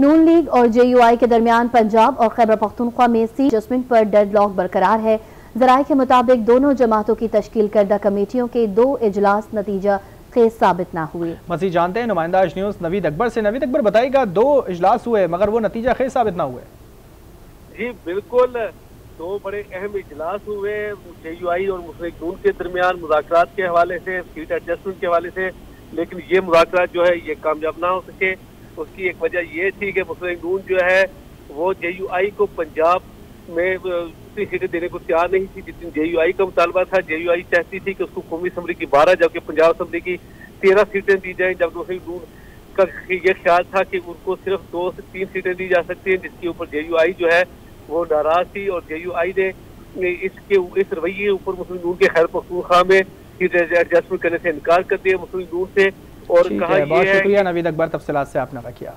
नून league और JUI के दरमियान पंजाब और खैबर पख्तूनख्वा में सीट एडजस्टमेंट पर डेडलॉक बरकरार है। जराये के मुताबिक दोनों जमातों की तश्कील करदा कमेटियों के दो इजलास नतीजा खेज साबित न हुए। मजीद जानते हैं नुमाइंदा न्यूज़ नवीद अकबर से। नवीद अकबर बताएगा दो इजलास हुए मगर वो नतीजा खेज साबित न हुए। जी बिल्कुल। दो बड़े अहम इजलास हुए जे यू आई और मुस्लिम नून के दरमियान मुजाकर के हवाले से सीट एडजस्टमेंट के हवाले से। लेकिन ये मुजाकर जो है ये कामयाब ना हो सके। उसकी एक वजह ये थी कि मुस्लिम नून जो है, वो जे यू आई को पंजाब में उतनी सीटें देने को तैयार नहीं थी। जितनी जे यू आई का मुतालबा था जे यू आई चाहती थी कि उसको कौमी असम्बली की बारह, जबकि पंजाब असम्बली की तेरह सीटें दी जाएँ। जब मुस्लिम नून का ये ख्याल था कि उनको सिर्फ़ दो से तीन सीटें दी जा सकती हैं, जिसके ऊपर जे यू आई जो है, वो नाराज़ थी। और जे यू आई ने इसके, इस रवैये ऊपर मुस्लिम नून के खैर पखतूनखा में एडजस्टमेंट करने से इनकार कर दिया मुस्लिम नून से और कहा है, बहुत शुक्रिया नवीद अकबर तफसलात से आपने किया